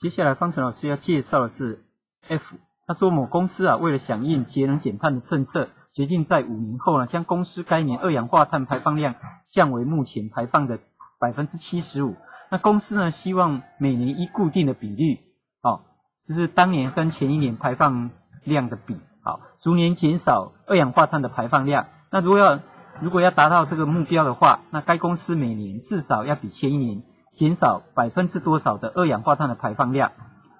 接下来方程老师要介绍的是 F。他说某公司啊，为了响应节能减碳的政策，决定在五年后呢，将公司该年二氧化碳排放量降为目前排放的百分之七十五。那公司呢，希望每年依固定的比率，哦，就是当年跟前一年排放量的比，好，逐年减少二氧化碳的排放量。那如果要如果要达到这个目标的话，那该公司每年至少要比前一年减少百分之多少的二氧化碳的排放量？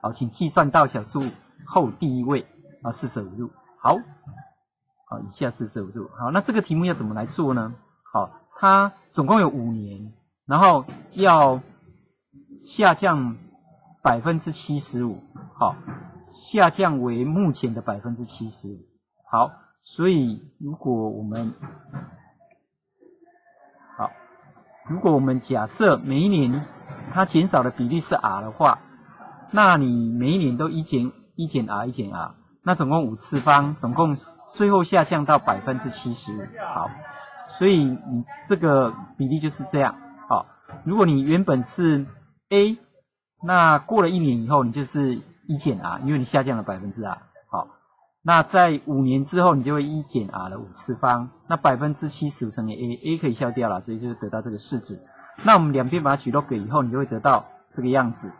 好，请计算到小数后第一位啊，四舍五入。好，好，以下四舍五入。好，那这个题目要怎么来做呢？好，它总共有五年，然后要下降百分之七十五。好，下降为目前的百分之七十五。好，所以如果我们如果我们假设每一年它减少的比例是 r 的话，那你每一年都一减一减 r 一减 r，那总共五次方，总共最后下降到百分之七十五。好，所以你这个比例就是这样。好，如果你原本是 a，那过了一年以后你就是一减 r，因为你下降了百分之 r。那在五年之后，你就会一减 r 的五次方，那百分之七十五乘以 a，a 可以消掉了，所以就是得到这个式子。那我们两边把它取 log 以后，你就会得到这个样子，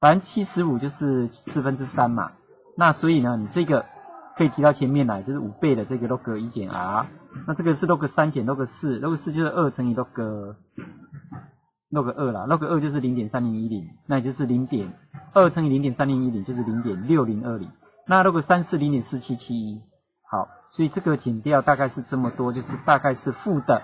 百分之七十五就是四分之三嘛。那所以呢，你这个可以提到前面来，就是五倍的这个 log 一减 r。那这个是 log 三减 log 四，log 四就是二乘以 log log 二啦，log 二就是零点三零一零，那也就是零点二乘以零点三零一零就是零点六零二零。那如果三四零点四七七一，好，所以这个减掉大概是这么多，就是大概是负的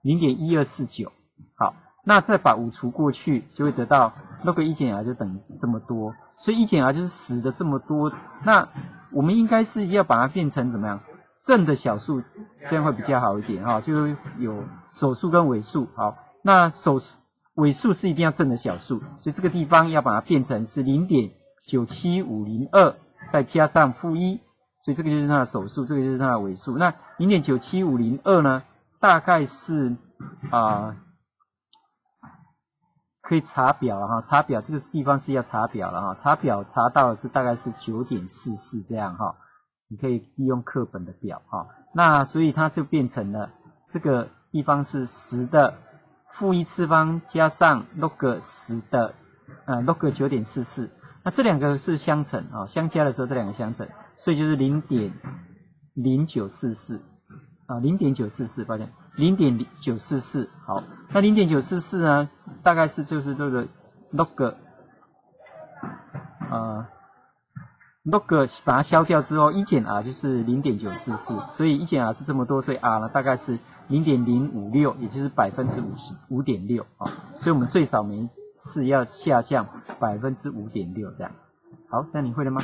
零点一二四九，好，那再把五除过去，就会得到 log 一减 r 就等于这么多，所以一减 r 就是十的这么多，那我们应该是要把它变成怎么样？正的小数，这样会比较好一点哈，就有首数跟尾数，好，那首尾数是一定要正的小数，所以这个地方要把它变成是零点九七五零二。再加上负一，所以这个就是它的首数，这个就是它的尾数。那零点九七五零二呢，大概是啊，可以查表了哈，查表这个地方是要查表了哈，查表查到的是大概是九点四四这样哈，你可以利用课本的表哈。那所以它就变成了这个地方是十的负一次方加上 log 十的呃 log 九点四四。那这两个是相乘啊，相加的时候这两个相乘，所以就是零点零九四四啊，零点九四四，抱歉，零点九四四。好，那零点九四四呢，大概是就是这个 log 啊，log 把它消掉之后，一减 r 就是零点九四四，所以一减 r 是这么多，所以 r 呢大概是零点零五六，也就是百分之五十五点六啊，所以我们最少每次要下降百分之五点六这样，好，这样你会了吗？